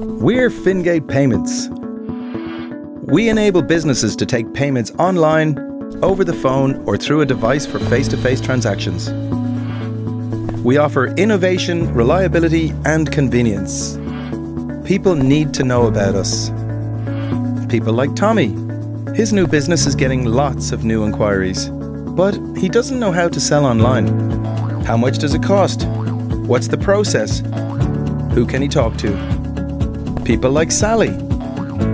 We're Fingate Payments. We enable businesses to take payments online, over the phone, or through a device for face to face transactions. We offer innovation, reliability, and convenience. People need to know about us. People like Tommy. His new business is getting lots of new inquiries, but he doesn't know how to sell online. How much does it cost? What's the process? Who can he talk to? People like Sally.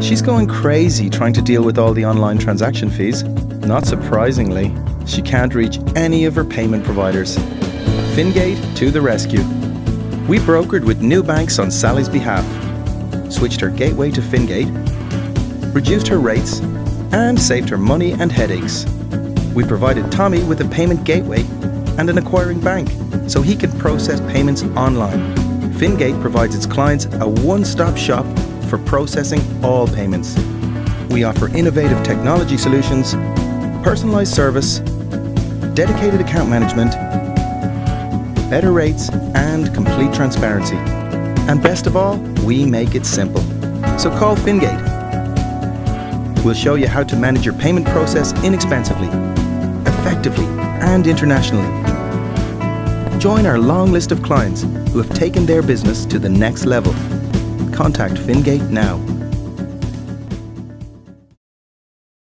She's going crazy trying to deal with all the online transaction fees. Not surprisingly, she can't reach any of her payment providers. Fingate to the rescue. We brokered with new banks on Sally's behalf, switched her gateway to Fingate, reduced her rates, and saved her money and headaches. We provided Tommy with a payment gateway and an acquiring bank so he could process payments online. Fingate provides its clients a one stop shop for processing all payments. We offer innovative technology solutions, personalized service, dedicated account management, better rates, and complete transparency. And best of all, we make it simple. So call Fingate. We'll show you how to manage your payment process inexpensively, effectively, and internationally. Join our long list of clients who have taken their business to the next level. Contact Fingate now.